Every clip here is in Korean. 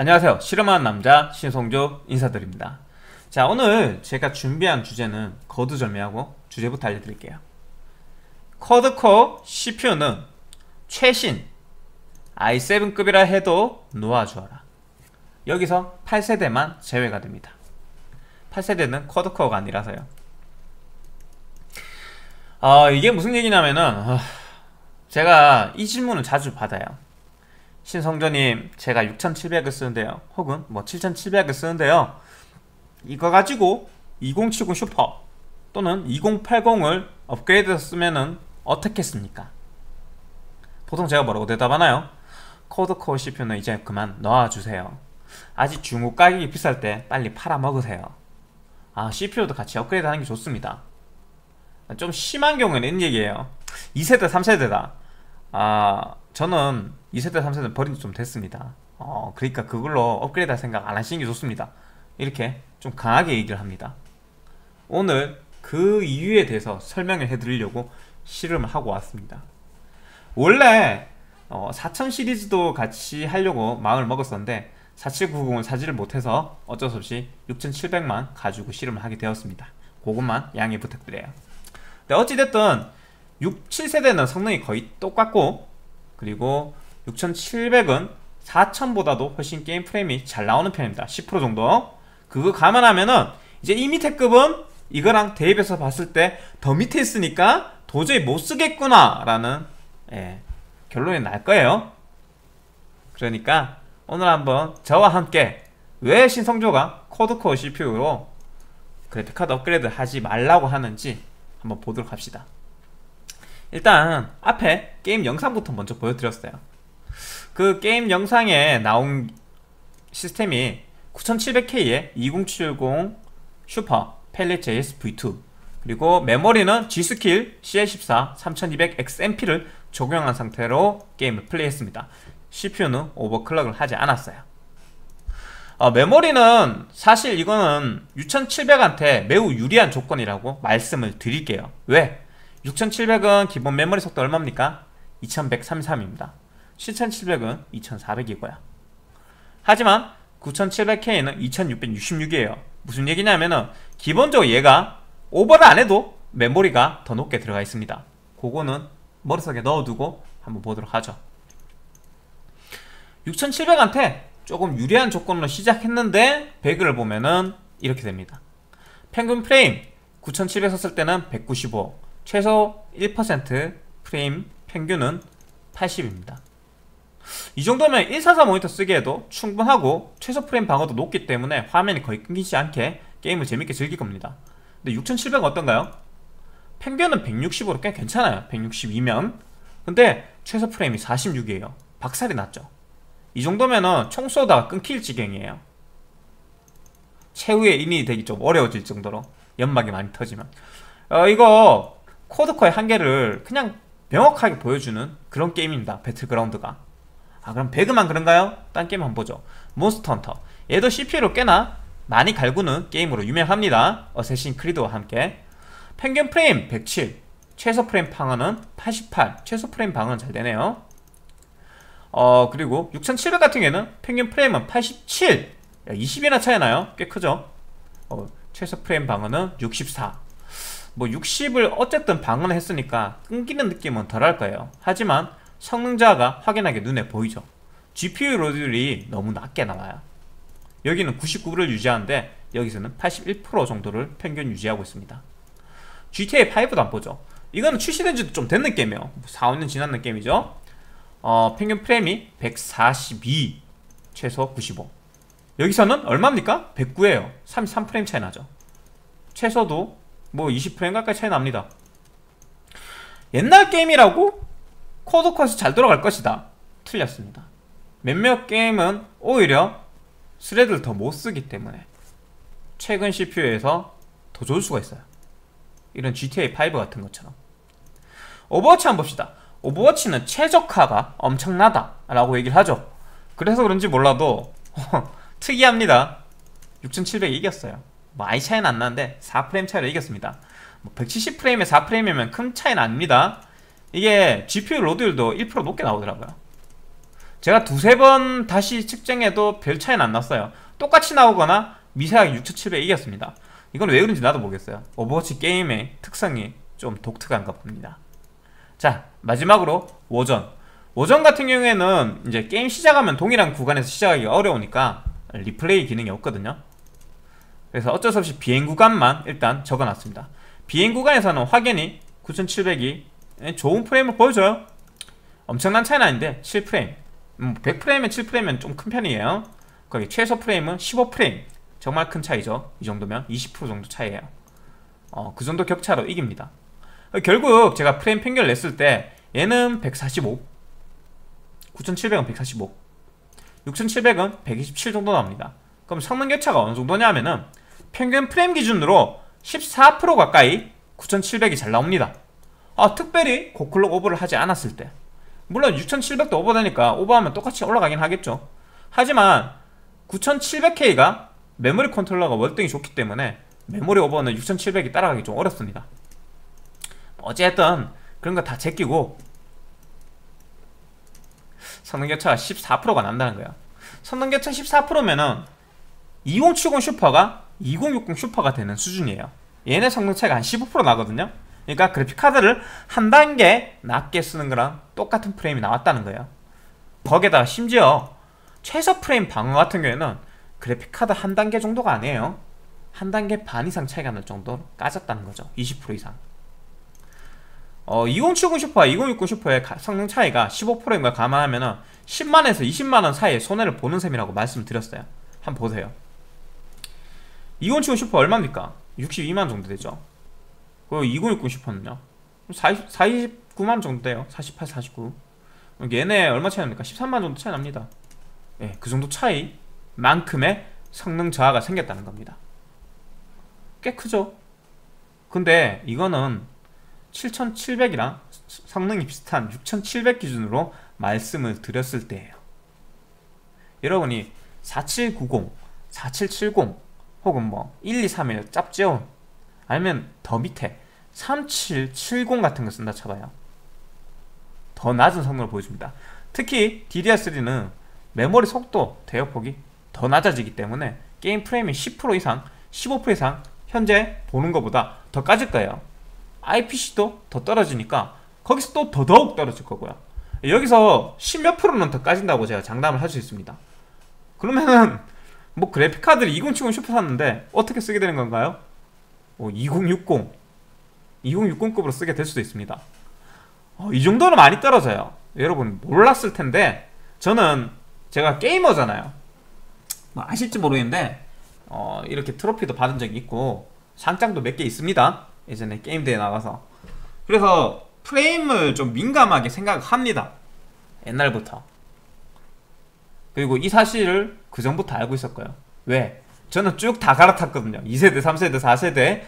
안녕하세요. 실험하는 남자 신성조 인사드립니다. 자, 오늘 제가 준비한 주제는 거두절미하고 주제부터 알려드릴게요. 쿼드코어 CPU는 최신 i7급이라 해도 놓아주어라. 여기서 8세대만 제외가 됩니다. 8세대는 쿼드코어가 아니라서요. 어, 이게 무슨 얘기냐면은 어, 제가 이 질문을 자주 받아요. 신성조님, 제가 6700을 쓰는데요. 혹은 뭐 7700을 쓰는데요. 이거 가지고 2070 슈퍼 또는 2080을 업그레이드해서 쓰면은 어떻겠습니까? 보통 제가 뭐라고 대답하나요? 코드코어 CPU는 이제 그만 넣어주세요. 아직 중고 가격이 비쌀 때 빨리 팔아먹으세요. 아, CPU도 같이 업그레이드 하는 게 좋습니다. 좀 심한 경우에는 얘기예요. 2세대, 3세대다. 아, 저는 2세대, 3세대 버린 지 좀 됐습니다. 어, 그러니까 그걸로 업그레이드 할 생각 안 하시는 게 좋습니다. 이렇게 좀 강하게 얘기를 합니다. 오늘 그 이유에 대해서 설명을 해드리려고 실험을 하고 왔습니다. 원래 어, 4000 시리즈도 같이 하려고 마음을 먹었었는데 4790을 사지를 못해서 어쩔 수 없이 6700만 가지고 실험을 하게 되었습니다. 그것만 양해 부탁드려요. 네, 어찌됐든 6, 7세대는 성능이 거의 똑같고 그리고 6700은 4000보다도 훨씬 게임 프레임이 잘 나오는 편입니다. 10% 정도. 그거 감안하면은 이제 이 밑에 급은 이거랑 대입해서 봤을 때 더 밑에 있으니까 도저히 못 쓰겠구나 라는 예, 결론이 날 거예요. 그러니까 오늘 한번 저와 함께 왜 신성조가 quad core CPU로 그래픽카드 업그레이드 하지 말라고 하는지 한번 보도록 합시다. 일단 앞에 게임 영상부터 먼저 보여드렸어요. 그 게임 영상에 나온 시스템이 9700K의 2070 슈퍼 Palit JS V2 그리고 메모리는 G.Skill CL14 3200XMP를 적용한 상태로 게임을 플레이했습니다. CPU는 오버클럭을 하지 않았어요. 어, 메모리는 사실 이거는 6700한테 매우 유리한 조건이라고 말씀을 드릴게요. 왜? 6700은 기본 메모리 속도 얼마입니까? 2133입니다. 7700은 2400이고요. 하지만 9700K는 2666이에요. 무슨 얘기냐면은 기본적으로 얘가 오버를 안 해도 메모리가 더 높게 들어가 있습니다. 그거는 머릿속에 넣어두고 한번 보도록 하죠. 6700한테 조금 유리한 조건으로 시작했는데 배그를 보면은 이렇게 됩니다. 평균 프레임 9700 썼을 때는 195 최소 1% 프레임 평균은 80입니다. 이 정도면 144 모니터 쓰기에도 충분하고 최소 프레임 방어도 높기 때문에 화면이 거의 끊기지 않게 게임을 재밌게 즐길 겁니다. 근데 6700 어떤가요? 평균은 165로 꽤 괜찮아요. 162면. 근데 최소 프레임이 46이에요. 박살이 났죠. 이 정도면은 총 쏘다가 끊길 지경이에요. 최후의 1인이 되기 좀 어려워질 정도로 연막이 많이 터지면. 어, 이거 quad core의 한계를 그냥 명확하게 보여주는 그런 게임입니다. 배틀그라운드가. 아 그럼 배그만 그런가요? 딴 게임 한번 보죠. 몬스터 헌터. 얘도 CPU로 꽤나 많이 갈구는 게임으로 유명합니다. 어쌔신 크리드와 함께. 평균 프레임 107. 최소 프레임 방어는 88. 최소 프레임 방어는 잘 되네요. 어 그리고 6700 같은 경우에는 평균 프레임은 87 20이나 차이 나요 꽤 크죠 어, 최소 프레임 방어는 64 뭐 60을 어쨌든 방어를 했으니까 끊기는 느낌은 덜할 거예요. 하지만 성능차가 확연하게 눈에 보이죠. GPU 로드들이 너무 낮게 나와요. 여기는 99를 유지하는데 여기서는 81% 정도를 평균 유지하고 있습니다. GTA 5도 안 보죠. 이거는 출시된 지도 좀 됐는 게임이에요. 4, 5년 지났는 게임이죠. 어, 평균 프레임이 142 최소 95 여기서는 얼마입니까? 109에요. 33프레임 차이 나죠. 최소도 뭐 20프레임 가까이 차이 납니다. 옛날 게임이라고 quad core이 잘 돌아갈 것이다. 틀렸습니다. 몇몇 게임은 오히려 thread를 더 못쓰기 때문에 최근 CPU에서 더 좋을 수가 있어요. 이런 GTA 5 같은 것처럼. 오버워치 한번 봅시다. 오버워치는 최적화가 엄청나다 라고 얘기를 하죠. 그래서 그런지 몰라도 특이합니다. 6700 이겼어요 뭐 많이 차이는 안 나는데 4프레임 차이로 이겼습니다. 뭐 170프레임에 4프레임이면 큰 차이는 아닙니다. 이게 GPU load율도 1% 높게 나오더라고요. 제가 두세 번 다시 측정해도 별 차이는 안 났어요. 똑같이 나오거나 미세하게 6700 이겼습니다. 이건 왜 그런지 나도 모르겠어요. 오버워치 게임의 특성이 좀 독특한가 봅니다. 자 마지막으로 Warzone. Warzone 같은 경우에는 이제 게임 시작하면 동일한 구간에서 시작하기 어려우니까 리플레이 기능이 없거든요 그래서 어쩔 수 없이 비행 구간만 일단 적어놨습니다. 비행 구간에서는 확연히 9700이 좋은 프레임을 보여줘요. 엄청난 차이는 아닌데 7프레임. 100프레임에 음, 7프레임은 좀 큰 편이에요. 거기 최소 프레임은 15프레임. 정말 큰 차이죠. 이 정도면 20% 정도 차이에요. 어, 그 정도 격차로 이깁니다. 결국 제가 프레임 평균을 냈을 때 얘는 145 9700은 145 6700은 127 정도 나옵니다 그럼 성능 격차가 어느 정도냐면은 평균 프레임 기준으로 14% 가까이 9700이 잘 나옵니다. 아 특별히 고clock 오버를 하지 않았을 때. 물론 6700도 오버되니까 오버하면 똑같이 올라가긴 하겠죠. 하지만 9700K가 메모리 컨트롤러가 월등히 좋기 때문에 메모리 오버는 6700이 따라가기 좀 어렵습니다. 어쨌든 그런 거 다 제끼고 성능 격차가 14%가 난다는 거야 성능 격차 14%면은 2070 슈퍼가 2060 슈퍼가 되는 수준이에요. 얘네 성능 차이가 한 15% 나거든요. 그러니까 그래픽카드를 한 단계 낮게 쓰는 거랑 똑같은 프레임이 나왔다는 거예요. 거기에다가 심지어 최소 프레임 방어 같은 경우에는 그래픽카드 한 단계 정도가 아니에요. 한 단계 반 이상 차이가 날 정도로 까졌다는 거죠. 20% 이상. 어, 2070 슈퍼와 2060 슈퍼의 성능 차이가 15%인 걸 감안하면 10만에서 20만원 사이에 손해를 보는 셈이라고 말씀을 드렸어요. 한번 보세요 2070 슈퍼 얼마입니까? 62만 정도 되죠? 그2060 슈퍼는요? 40, 49만 정도 돼요. 48, 49 얘네 얼마 차이 납니까? 13만 정도 차이 납니다. 예, 그 정도 차이만큼의 성능 저하가 생겼다는 겁니다. 꽤 크죠? 근데 이거는 7700이랑 성능이 비슷한 6700 기준으로 말씀을 드렸을 때예요. 여러분이 4790, 4770 혹은 뭐 1231 짭지운 아니면 더 밑에 3770 같은 거 쓴다 쳐봐요. 더 낮은 성능을 보여줍니다. 특히 DDR3는 메모리 속도 대역폭이 더 낮아지기 때문에 게임 프레임이 10% 이상 15% 이상 현재 보는 것보다 더 까질 거예요. IPC도 더 떨어지니까 거기서 또 더더욱 떨어질 거고요. 여기서 10몇 프로는 더 까진다고 제가 장담을 할 수 있습니다. 그러면은 뭐 그래픽카드를 2070 슈퍼 샀는데 어떻게 쓰게 되는 건가요? 뭐2060 2060급으로 쓰게 될 수도 있습니다. 어, 이 정도는 많이 떨어져요. 여러분 몰랐을 텐데 저는 제가 게이머잖아요. 뭐 아실지 모르겠는데 어, 이렇게 트로피도 받은 적이 있고 상장도 몇 개 있습니다. 예전에 게임대회 나가서. 그래서 프레임을 좀 민감하게 생각합니다. 옛날부터 그리고 이 사실을 그 전부터 알고 있었고요. 왜? 저는 쭉 다 갈아탔거든요. 2세대, 3세대, 4세대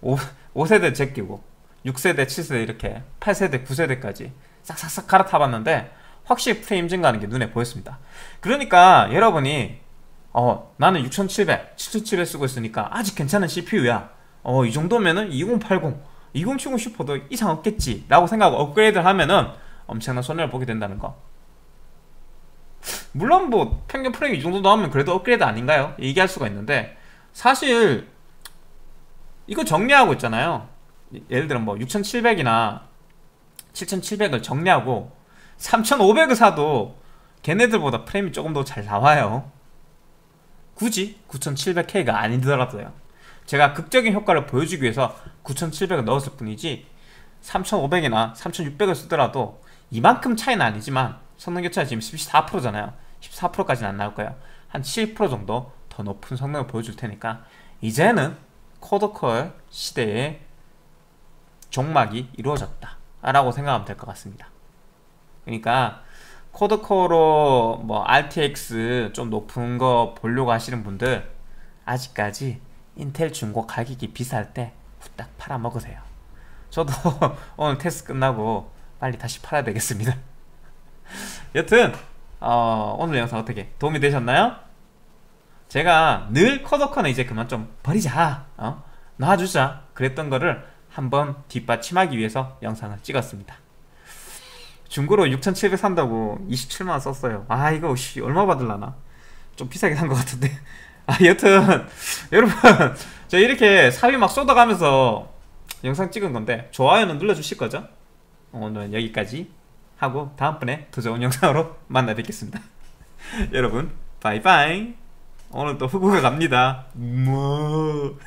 5, 5세대 제끼고 6세대, 7세대 이렇게 8세대, 9세대까지 싹싹싹 갈아타봤는데 확실히 프레임 증가하는 게 눈에 보였습니다. 그러니까 여러분이 어 나는 6700, 7700 쓰고 있으니까 아직 괜찮은 CPU야. 어 이 정도면은 2080, 2070 슈퍼도 이상 없겠지 라고 생각하고 업그레이드를 하면은 엄청난 손해를 보게 된다는 거 물론 뭐 평균 프레임 이 정도 나오면 그래도 업그레이드 아닌가요? 얘기할 수가 있는데 사실 이거 정리하고 있잖아요. 예를 들어 뭐 6700이나 7700을 정리하고 3500을 사도 걔네들보다 프레임이 조금 더 잘 나와요. 굳이 9700K가 아니더라도요. 제가 극적인 효과를 보여주기 위해서 9700을 넣었을 뿐이지 3500이나 3600을 쓰더라도 이만큼 차이는 아니지만 성능 교차가 지금 14%잖아요. 14%까지는 안 나올 거예요. 한 7% 정도 더 높은 성능을 보여줄 테니까 이제는 코드컬 시대의 종막이 이루어졌다 라고 생각하면 될 것 같습니다. 그러니까 코드코로 뭐 RTX 좀 높은 거 보려고 하시는 분들 아직까지 인텔 중고 가격이 비쌀 때 후딱 팔아 먹으세요. 저도 오늘 테스트 끝나고 빨리 다시 팔아야 되겠습니다 여튼 어, 오늘 영상 어떻게? 도움이 되셨나요? 제가 늘 커더커는 이제 그만 좀 버리자. 어? 놔주자. 그랬던 거를 한번 뒷받침하기 위해서 영상을 찍었습니다. 중고로 6,700 산다고 27만원 썼어요. 아 이거 씨 얼마 받을라나? 좀 비싸게 산 것 같은데. 아 여튼 여러분 저 이렇게 사위 막 쏟아가면서 영상 찍은 건데 좋아요는 눌러주실 거죠? 오늘은 여기까지 하고 다음번에 더 좋은 영상으로 만나 뵙겠습니다. 여러분 바이바이. 오늘 또 후보가 갑니다. 뭐